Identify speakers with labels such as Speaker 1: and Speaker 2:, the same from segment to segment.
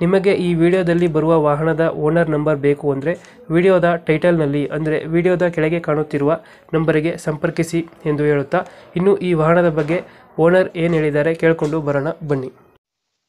Speaker 1: ನಿಮಗೆ ಈ ವಿಡಿಯೋದಲ್ಲಿ ಬರುವ ವಾಹನದ ಓನರ್ ನಂಬರ್ ಬೇಕು ಅಂದರೆ ವಿಡಿಯೋದ ಟೈಟಲ್ನಲ್ಲಿ ಅಂದರೆ ವಿಡಿಯೋದ ಕೆಳಗೆ ಕಾಣುತ್ತಿರುವ ನಂಬರಿಗೆ ಸಂಪರ್ಕಿಸಿ ಎಂದು ಹೇಳುತ್ತಾ ಇನ್ನು ಈ ವಾಹನದ ಬಗ್ಗೆ ಓನರ್ ಏನು ಹೇಳಿದ್ದಾರೆ ಕೇಳಿಕೊಂಡು ಬರೋಣ ಬನ್ನಿ.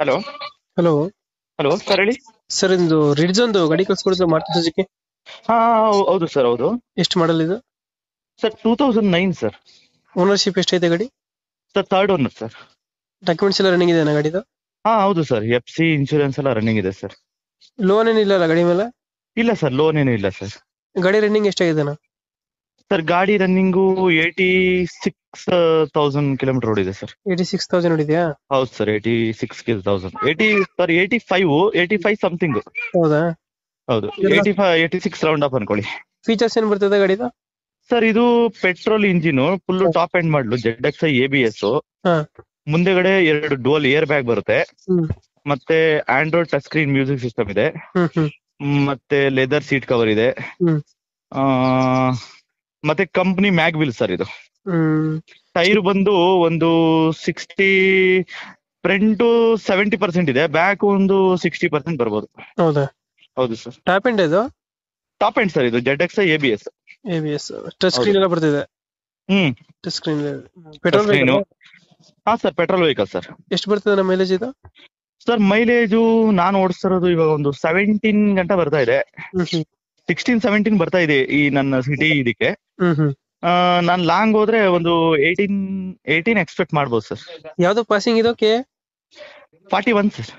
Speaker 2: ಹಲೋ.
Speaker 1: ಹಲೋ.
Speaker 2: ಹಲೋ ಸರ್ ಹೇಳಿ.
Speaker 1: ಸರ್ ಇದು ರಿಡ್ಜ್ ಒಂದು ಗಾಡಿ ಕಳ್ಸ್ಕೊಡೋದು ಮಾರುತಿ ಸುಜುಕಿ?
Speaker 2: ಹಾ ಹೌದು ಸರ್ ಹೌದು.
Speaker 1: ಎಷ್ಟು ಮಾಡಲ್ ಇದು?
Speaker 2: Sir two thousand nine sir.
Speaker 1: Ownership ಎಷ್ಟೈತೆ ಗಾಡಿ?
Speaker 2: Sir third owner sir.
Speaker 1: Documents ಎಲ್ಲ ರನ್ನಿಂಗ್ ಇದೆಯಾ ಗಾಡಿದು?
Speaker 2: ಹಾ ಹೌದು ಸರ್. ಎಫ್ ಸಿ ಇನ್ಶೂರೆನ್ಸ್ ಎಲ್ಲ ರನ್ನಿಂಗ್ ಇದೆ ಸರ್.
Speaker 1: ಲೋನ್ ಏನಿಲ್ಲ ಅಲ್ಲ ಗಾಡಿ ಮೇಲೆ?
Speaker 2: ಇಲ್ಲ ಸರ್ ಲೋನ್ ಏನೂ ಇಲ್ಲ ಸರ್.
Speaker 1: ಗಾಡಿ ರನ್ನಿಂಗ್ ಎಷ್ಟಾಗಿದೆ
Speaker 2: ಸರ್ ಗಾಡಿ running eighty six thousand kilometre ಓಡಿದೆ ಸರ್.
Speaker 1: ಏಯ್ಟಿ ಸಿಕ್ಸ್ ತೌಸಂಡ್ ಹೊಡಿದ್ಯಾ
Speaker 2: ಹೌದು sir eighty six thousand eighty sir eighty five eighty five something
Speaker 1: ಹೌದಾ?
Speaker 2: ಹೌದು. Eighty five eighty six round up ಅನ್ಕೊಳ್ಳಿ.
Speaker 1: ಫೀಚರ್ಸ್ ಏನು ಬರ್ತದೆ ಗಾಡಿದು?
Speaker 2: ಸರ್ ಇದು petrol engine full top end model Z X I A B S. ಮುಂದೆಗಡೆ ಎರಡು dual air bag ಬರುತ್ತೆ. ಮತ್ತೆ Android touch screen music system ಇದೆ. ಮತ್ತೆ ಲೆದರ್ ಸೀಟ್ ಕವರ್ ಇದೆ. ಆ, ಮತ್ತೆ ಕಂಪ್ನಿ ಮ್ಯಾಗ್ ವಿಲ್ ಸರ್ ಇದು. ಟೈರ್ ಬಂದು ಒಂದು ಸಿಕ್ಸ್ಟಿ ಫ್ರಂಟ್ ಸೆವೆಂಟಿ ಪರ್ಸೆಂಟ್ ಇದೆ ಬ್ಯಾಕ್ ಒಂದು ಸಿಕ್ಸ್ಟಿ ಪರ್ಸೆಂಟ್ ಬರ್ಬೋದು.
Speaker 1: ಹೌದಾ?
Speaker 2: ಹೌದು ಸರ್.
Speaker 1: ಟಾಪ್ ಎಂಡ್ ಇದು?
Speaker 2: ಟಾಪ್ ಎಂಡ್ ಸರ್ ಇದು Z X A B S
Speaker 1: A B S touch screen ಎಲ್ಲ ಬರ್ತಿದೆ?
Speaker 2: ಹ್ಮ್.
Speaker 1: Touch screen petrol.
Speaker 2: ಹಾ ಸರ್ ಪೆಟ್ರೋಲ್ ವೆಹಿಕಲ್ ಸರ್.
Speaker 1: ಎಷ್ಟು ಬರ್ತದೆ ನಮ್ಮ ಮೈಲೇಜ್ ಇದು?
Speaker 2: ಸರ್ ಮೈಲೇಜು ನಾನು ಓಡಿಸ್ತಿರೋದು ಇವಾಗ ಒಂದು ಸೆವೆಂಟೀನ್ ಗಂಟೆ ಬರ್ತಾ ಇದೆ. ಸಿಕ್ಸ್ಟೀನ್ ಸೆವೆಂಟೀನ್ ಬರ್ತಾ ಇದೆ ಈ ನನ್ನ ಸಿಟಿ ಇದಕ್ಕೆ. ನಾನು ಲಾಂಗ್ ಹೋದ್ರೆ ಒಂದು ಏಯ್ಟೀನ್ ಏಯ್ಟೀನ್ ಎಕ್ಸ್ಪೆಕ್ಟ್ ಮಾಡ್ಬೋದು ಸರ್.
Speaker 1: ಯಾವ್ದು ಪಾಸಿಂಗ್ ಇದು? K
Speaker 2: forty one sir.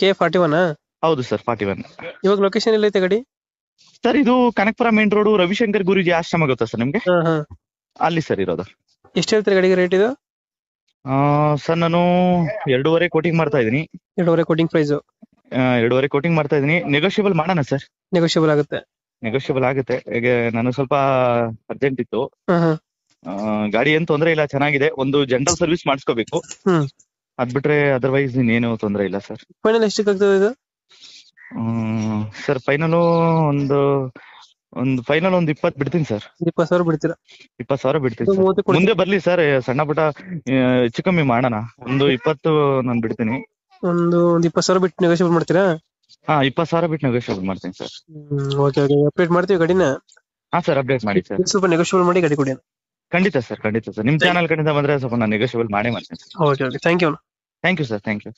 Speaker 1: K forty one
Speaker 2: ಹೌದು ಸರ್ ಫಾರ್ಟಿ ಒನ್
Speaker 1: ಇವಾಗ ಲೊಕೇಶನ್ ಎಲ್ಲೈತೆ ಗಾಡಿ?
Speaker 2: ಸರ್ ಇದು ಕನಕಪುರ ಮೇನ್ ರೋಡ್ ರವಿಶಂಕರ್ ಗುರುಜಿ ಆಶ್ರಮ ಗೊತ್ತಾ ಸರ್ ನಿಮ್ಗೆ? ಅಲ್ಲಿ ಸರ್ ಇರೋದು.
Speaker 1: ಎಷ್ಟು ಹೇಳ್ತೀರಿ ಗಡಿಗೆ ರೇಟ್ ಇದು?
Speaker 2: ಆ, ಸರ್ ನಾನು ಎರಡೂವರೆ ಕೋಟಿಂಗ್ ಮಾಡ್ತಾ ಇದ್ದೀನಿ.
Speaker 1: ಎರಡೂವರೆ ಕೋಟಿಂಗ್ ಪ್ರೈಸ್.
Speaker 2: ಎರಡೂವರೆ ಕೋಟಿಂಗ್ ಮಾಡ್ತಾ ಇದ್ದೀನಿ. ನೆಗೋಷಿಯಬಲ್ ಮಾಡೋಣ ಸರ್?
Speaker 1: ನೆಗೋಷಿಯಬಲ್ ಆಗುತ್ತೆ.
Speaker 2: ನೆಗೋಷಿಯಬಲ್ ಆಗುತ್ತೆ. ಈಗ ನಾನು ಸ್ವಲ್ಪ ಅರ್ಜೆಂಟ್ ಇತ್ತು.
Speaker 1: ಹಾ ಹಾ.
Speaker 2: ಆ, ಗಾಡಿ ಏನ್ ತೊಂದರೆ ಇಲ್ಲ ಚೆನ್ನಾಗಿದೆ. ಒಂದು ಜನರಲ್ ಸರ್ವಿಸ್ ಮಾಡಿಸ್ಕೋಬೇಕು.
Speaker 1: ಹ್ಮ್.
Speaker 2: ಅದ್ ಬಿಟ್ರೆ ಅದರ್ವೈಸ್ ಇನ್ನೇನು ತೊಂದರೆ ಇಲ್ಲ ಸರ್.
Speaker 1: ಫೈನಲ್ ಎಷ್ಟಕ್ಕೆ ಆಗ್ತದೆ ಇದು
Speaker 2: ಸರ್ ಫೈನಲ್ ಒಂದು ಒಂದು ಫೈನಲ್ ಒಂದು ಇಪ್ಪತ್ತು ಬಿಡ್ತೀನಿ ಸರ್
Speaker 1: ಇಪ್ಪತ್ತು ಸಾವಿರ ಬಿಡ್ತೀರಾ?
Speaker 2: ಇಪ್ಪತ್ತು ಸಾವಿರ ಬಿಡ್ತೀನಿ
Speaker 1: ಮೂವತ್ತು ಕೊಡ್ತೀರಾ?
Speaker 2: ಮುಂದೆ ಬರ್ಲಿ ಸರ್ ಸಣ್ಣ ಪುಟ್ಟ ಆ, ಹೆಚ್ಚು ಕಮ್ಮಿ ಮಾಡೋಣ. ಒಂದು ಇಪ್ಪತ್ತು ನಾನು ಬಿಡ್ತೀನಿ.
Speaker 1: ಒಂದು ಒಂದು ಇಪ್ಪತ್ತು ಸಾವಿರ ಬಿಟ್ಟು ನೆಗೋಷಿಯೇಟ್ ಮಾಡ್ತೀರಾ?
Speaker 2: ಹಾ ಇಪ್ಪತ್ತು ಸಾವಿರ ಬಿಟ್ಟು ನೆಗೋಷಿಯೇಟ್ ಮಾಡ್ತೀನಿ ಸರ್
Speaker 1: ಓಕೆ ಓಕೆ ಅಪ್ಡೇಟ್ ಮಾಡ್ತೀವಿ ಗಾಡಿನ?
Speaker 2: ಹಾ ಸರ್ ಅಪ್ಡೇಟ್ ಮಾಡಿ ಸರ್
Speaker 1: ಸ್ವಲ್ಪ ನೆಗೋಷಿಯೇಟ್ ಮಾಡಿ ಗಡಿ ಕೊಡಿ.
Speaker 2: ಖಂಡಿತ ಸರ್ ಖಂಡಿತ ಸರ್ ನಿಮ್ ಚಾನಲ್ ಕಡೆಯಿಂದ ಬಂದ್ರೆ ಸ್ವಲ್ಪ ನಾನು ನೆಗೋಷಿಯೇಬಲ್ ಮಾಡಿ ಮಾಡ್ತೀನಿ
Speaker 1: okay okay thank you
Speaker 2: thank you sir thank you